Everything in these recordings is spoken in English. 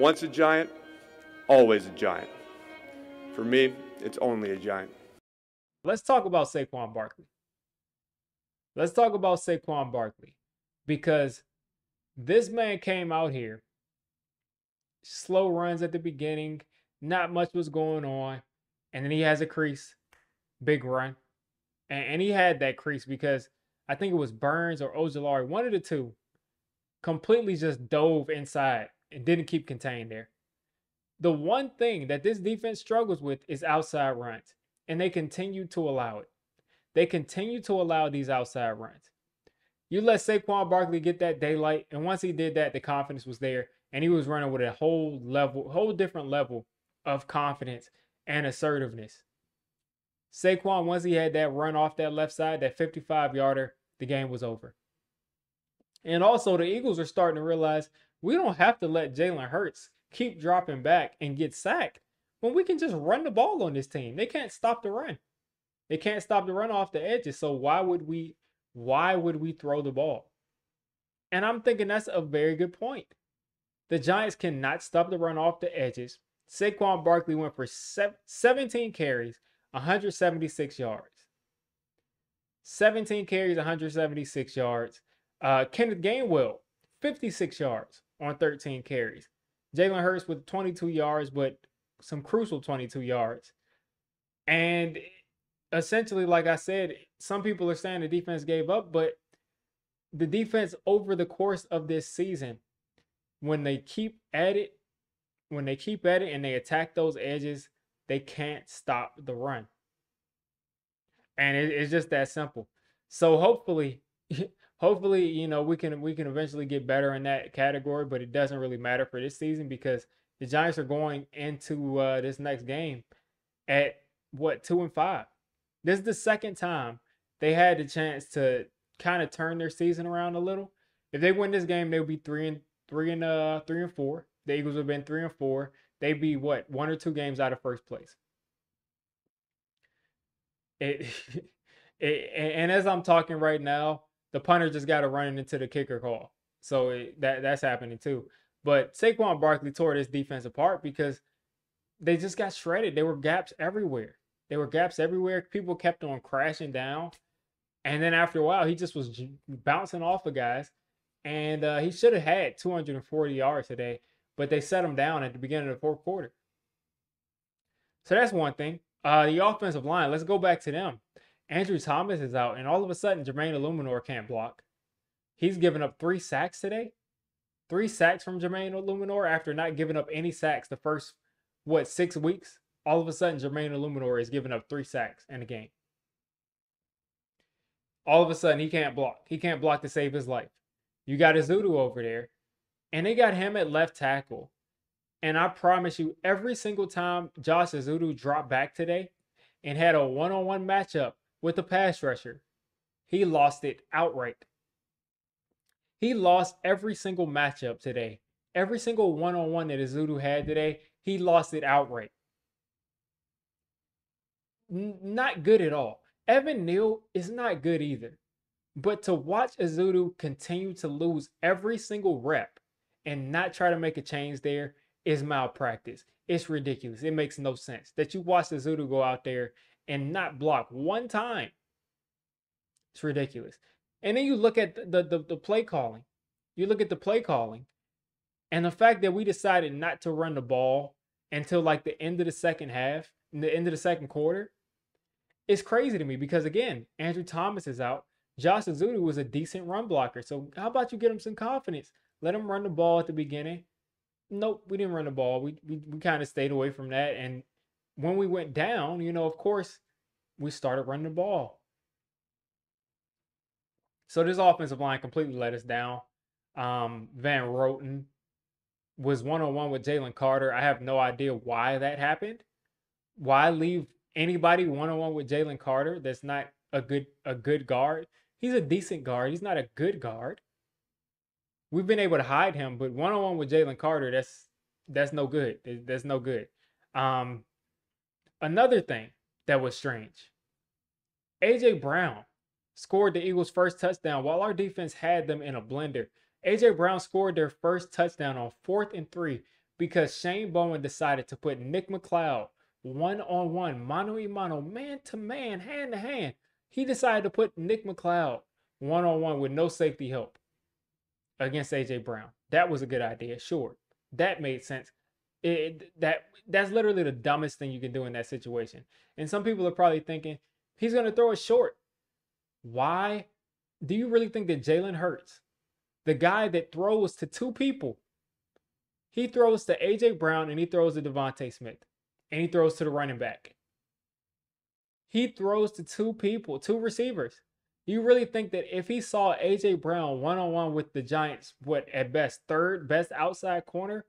Once a giant, always a giant. For me, it's only a giant. Let's talk about Saquon Barkley. Let's talk about Saquon Barkley because this man came out here, slow runs at the beginning, not much was going on, and then he has a crease, big run, and, and he had that crease because I think it was Burns or Ojulari, one of the two, completely just dove inside and didn't keep contained there. The one thing that this defense struggles with is outside runs, and they continue to allow it. They continue to allow these outside runs. You let Saquon Barkley get that daylight, and once he did that, the confidence was there, and he was running with a whole level, whole different level of confidence and assertiveness. Saquon, once he had that run off that left side, that 55 yarder, the game was over. And also, the Eagles are starting to realize we don't have to let Jalen Hurts keep dropping back and get sacked when we can just run the ball on this team. They can't stop the run. They can't stop the run off the edges. So why would we why would we throw the ball? And I'm thinking that's a very good point. The Giants cannot stop the run off the edges. Saquon Barkley went for 17 carries, 176 yards. 17 carries, 176 yards. Uh, Kenneth Gainwell, 56 yards on 13 carries. Jalen Hurts with 22 yards, but some crucial 22 yards. And essentially, like I said, some people are saying the defense gave up, but the defense over the course of this season, when they keep at it, when they keep at it and they attack those edges, they can't stop the run. And it, it's just that simple. So hopefully, hopefully, you know, we can we can eventually get better in that category, but it doesn't really matter for this season because the Giants are going into uh, this next game at what two and five. This is the second time they had the chance to kind of turn their season around a little. If they win this game, they'll be three and three and uh three and four. The Eagles have been three and four. They'd be what one or two games out of first place. It, it and as I'm talking right now, the punter just got to run into the kicker call. So it, that that's happening too. But Saquon Barkley tore this defense apart because they just got shredded. There were gaps everywhere. There were gaps everywhere. People kept on crashing down. And then after a while, he just was bouncing off of guys. And uh, he should have had 240 yards today, but they set him down at the beginning of the fourth quarter. So that's one thing. Uh, the offensive line, let's go back to them. Andrew Thomas is out, and all of a sudden, Jermaine Eluemunor can't block. He's given up three sacks today. Three sacks from Jermaine Eluemunor after not giving up any sacks the first, what, six weeks? All of a sudden, Jermaine Eluemunor is giving up three sacks in a game. All of a sudden, he can't block. He can't block to save his life. You got Ezeudu over there, and they got him at left tackle. And I promise you, every single time Josh Ezeudu dropped back today and had a one-on-one matchup with a pass rusher, he lost it outright. He lost every single matchup today. Every single one-on-one that Ezeudu had today, he lost it outright. N- not good at all. Evan Neal is not good either. But to watch Ezeudu continue to lose every single rep and not try to make a change there is malpractice. It's ridiculous. It makes no sense that you watch Ezeudu go out there and not block one time. It's ridiculous. And then you look at the, the, the play calling. You look at the play calling and the fact that we decided not to run the ball until like the end of the second half, the end of the second quarter, is crazy to me because again, Andrew Thomas is out. Josh Ezeudu was a decent run blocker. So how about you get him some confidence? Let him run the ball at the beginning. Nope, we didn't run the ball. We we, we kind of stayed away from that. And when we went down, you know, of course, we started running the ball. So this offensive line completely let us down. Um, Van Roten was one on one with Jalen Carter. I have no idea why that happened. Why leave anybody one on one with Jalen Carter that's not a good a good guard? He's a decent guard. He's not a good guard. We've been able to hide him, but one on one with Jalen Carter, that's that's no good. That's no good. Um, another thing that was strange. AJ Brown scored the Eagles' first touchdown while our defense had them in a blender. AJ Brown scored their first touchdown on fourth and three because Shane Bowen decided to put Nick McCloud one on one, mano a mano, man to man, hand to hand. He decided to put Nick McCloud one on one with no safety help against AJ Brown. That was a good idea, sure. That made sense. It, that that's literally the dumbest thing you can do in that situation. And some people are probably thinking he's going to throw it short. Why do you really think that Jalen Hurts, the guy that throws to two people, he throws to AJ Brown and he throws to DeVonta Smith and he throws to the running back. He throws to two people, two receivers. You really think that if he saw AJ Brown one on one with the Giants, what at best third best outside corner,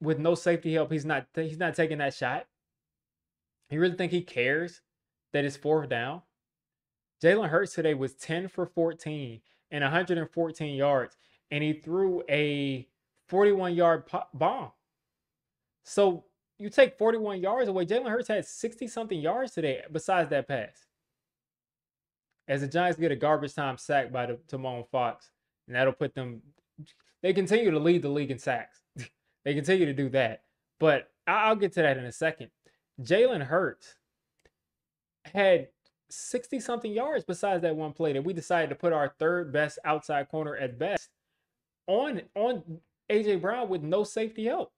with no safety help, he's not he's not taking that shot? You really think he cares that it's fourth down? Jalen Hurts today was 10 for 14 and 114 yards, and he threw a 41 yard bomb. So you take 41 yards away. Jalen Hurts had 60 something yards today besides that pass. As the Giants get a garbage time sack by the Tomon Fox, and that'll put them. They continue to lead the league in sacks. They continue to do that. But I'll get to that in a second. Jalen Hurts had 60 something yards besides that one play that we decided to put our third best outside corner at best on on AJ Brown with no safety help.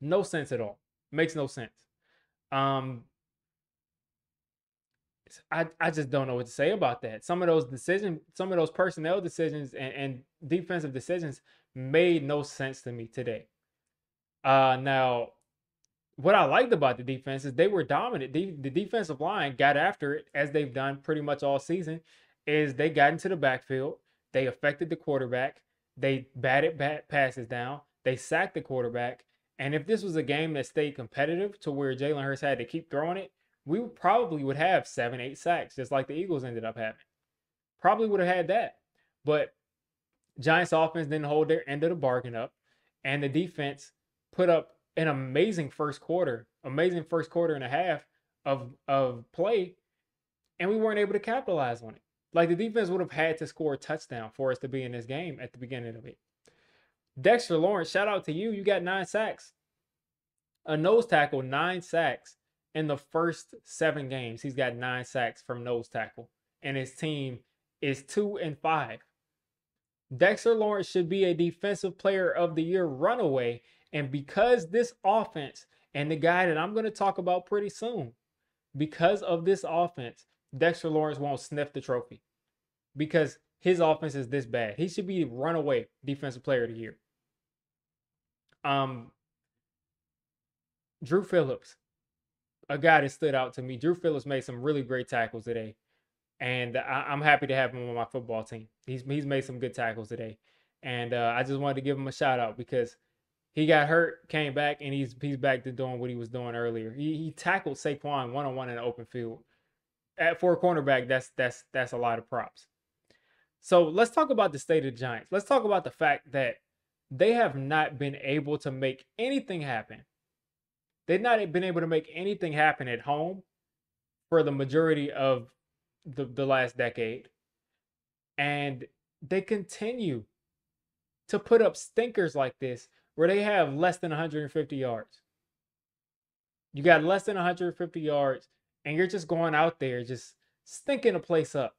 No sense at all. Makes no sense. Um, I, I just don't know what to say about that. Some of those decisions, some of those personnel decisions and, and defensive decisions made no sense to me today. Uh, now, what I liked about the defense is they were dominant. The, the defensive line got after it as they've done pretty much all season. Is they got into the backfield, they affected the quarterback, they batted bat passes down, they sacked the quarterback, and if this was a game that stayed competitive to where Jalen Hurts had to keep throwing it, we probably would have seven, eight sacks, just like the Eagles ended up having. Probably would have had that. But Giants offense didn't hold their end of the bargain up. And the defense put up an amazing first quarter, amazing first quarter and a half of of play, and we weren't able to capitalize on it. Like the defense would have had to score a touchdown for us to be in this game at the beginning of it. Dexter Lawrence, shout out to you. You got nine sacks. A nose tackle, nine sacks in the first seven games. He's got nine sacks from nose tackle. And his team is two and five. Dexter Lawrence should be a defensive player of the year runaway. And because this offense and the guy that I'm going to talk about pretty soon, because of this offense, Dexter Lawrence won't sniff the trophy because his offense is this bad. He should be runaway defensive player of the year. Um, Dru Phillips, a guy that stood out to me. Dru Phillips made some really great tackles today, and I, am happy to have him on my football team. He's he's made some good tackles today, and uh, I just wanted to give him a shout out because he got hurt, came back, and he's he's back to doing what he was doing earlier. He he tackled Saquon one on one in the open field. At for a cornerback, that's that's that's a lot of props. So let's talk about the state of the Giants. Let's talk about the fact that they have not been able to make anything happen. They've not been able to make anything happen at home for the majority of the, the last decade. And they continue to put up stinkers like this where they have less than 150 yards. You got less than 150 yards, and you're just going out there just stinking a place up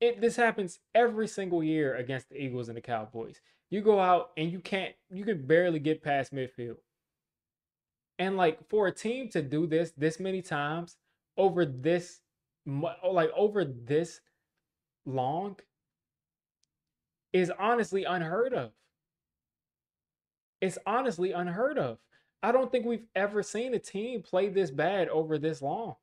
it this happens every single year against the Eagles and the Cowboys. You go out and you can't you can barely get past midfield. And like for a team to do this this many times over this oh, like over this long is honestly unheard of. It's honestly unheard of. I don't think we've ever seen a team play this bad over this long.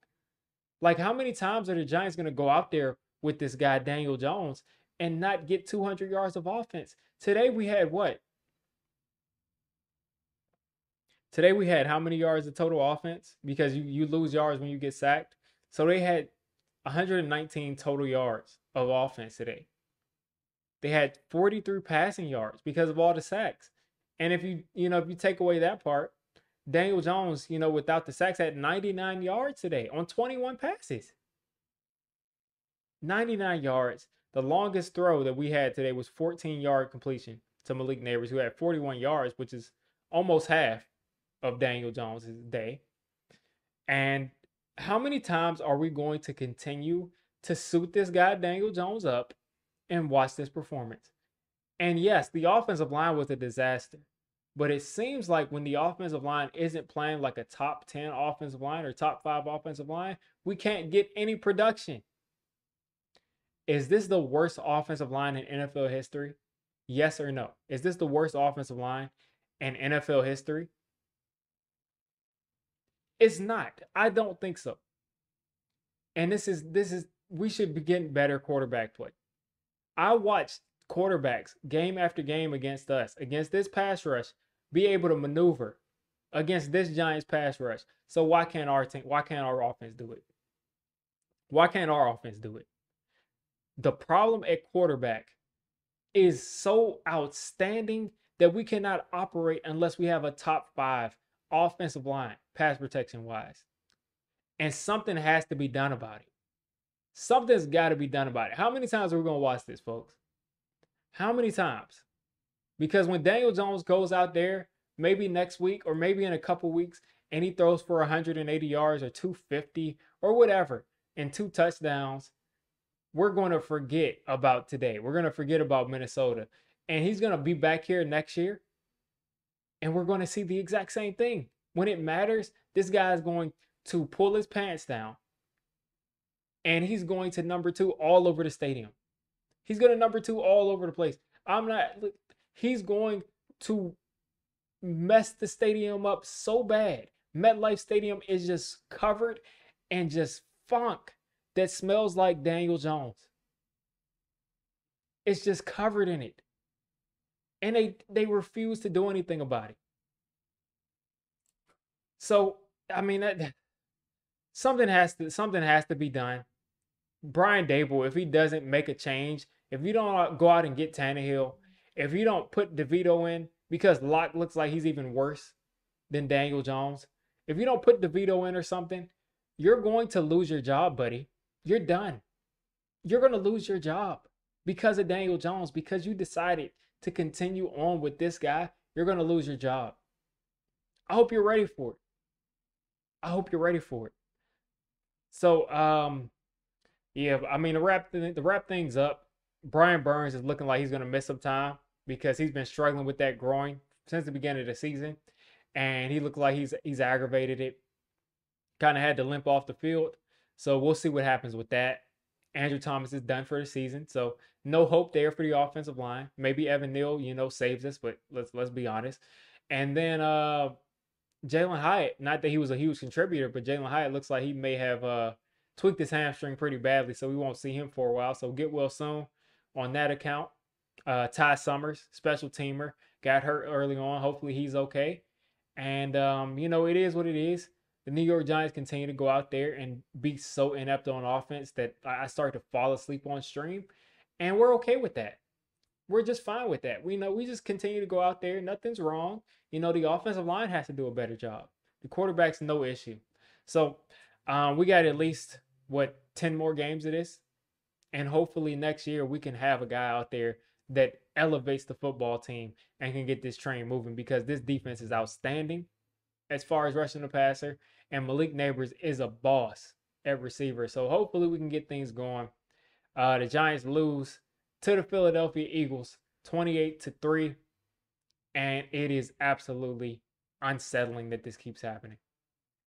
Like how many times are the Giants going to go out there with this guy Daniel Jones and not get 200 yards of offense. Today we had what? Today we had how many yards of total offense? Because you, you lose yards when you get sacked. So they had 119 total yards of offense today. They had 43 passing yards because of all the sacks. And if you, you know, if you take away that part, Daniel Jones, you know, without the sacks had 99 yards today on 21 passes. 99 yards. The longest throw that we had today was 14 yard completion to Malik Nabers, who had 41 yards, which is almost half of Daniel Jones's day. And how many times are we going to continue to suit this guy, Daniel Jones, up and watch this performance? And yes, the offensive line was a disaster. But it seems like when the offensive line isn't playing like a top 10 offensive line or top five offensive line, we can't get any production. Is this the worst offensive line in NFL history? Yes or no? Is this the worst offensive line in NFL history? It's not. I don't think so. And this is this is we should be getting better quarterback play. I watched quarterbacks game after game against us, against this pass rush, be able to maneuver against this Giants pass rush. So why can't our team why can't our offense do it? Why can't our offense do it? The problem at quarterback is so outstanding that we cannot operate unless we have a top five offensive line, pass protection wise. And something has to be done about it. Something's got to be done about it. How many times are we going to watch this, folks? How many times? Because when Daniel Jones goes out there, maybe next week or maybe in a couple weeks, and he throws for 180 yards or 250 or whatever, and two touchdowns, we're going to forget about today. We're going to forget about Minnesota. And he's going to be back here next year. And we're going to see the exact same thing. When it matters, this guy is going to pull his pants down. And he's going to number two all over the stadium. He's going to number two all over the place. I'm not, he's going to mess the stadium up so bad. MetLife Stadium is just covered and just funk that smells like Daniel Jones. It's just covered in it. And they they refuse to do anything about it. So, I mean that something has to something has to be done. Brian Daboll, if he doesn't make a change, if you don't uh, go out and get Tannehill, if you don't put DeVito in, because Lock looks like he's even worse than Daniel Jones, if you don't put DeVito in or something, you're going to lose your job, buddy. You're done. You're going to lose your job because of Daniel Jones, because you decided to continue on with this guy. You're going to lose your job. I hope you're ready for it. I hope you're ready for it. So, um, yeah, I mean, to wrap, to wrap things up, Brian Burns is looking like he's going to miss some time because he's been struggling with that groin since the beginning of the season. And he looked like he's he's aggravated it. Kind of had to limp off the field. So we'll see what happens with that. Andrew Thomas is done for the season, so no hope there for the offensive line. Maybe Evan Neal, you know, saves us, but let's let's be honest. And then uh Jalin Hyatt, not that he was a huge contributor, but Jalin Hyatt looks like he may have uh tweaked his hamstring pretty badly, so we won't see him for a while. So get well soon on that account. Uh Ty Summers, special teamer, got hurt early on. Hopefully he's okay. And um, you know, it is what it is the New York Giants continue to go out there and be so inept on offense that I start to fall asleep on stream. And we're okay with that. We're just fine with that. We know we just continue to go out there. Nothing's wrong. You know, the offensive line has to do a better job. The quarterback's no issue. So um, we got at least, what, 10 more games of this? And hopefully next year we can have a guy out there that elevates the football team and can get this train moving because this defense is outstanding as far as rushing the passer and Malik Nabers is a boss at receiver. So hopefully we can get things going. Uh, the Giants lose to the Philadelphia Eagles 28 to 3. And it is absolutely unsettling that this keeps happening.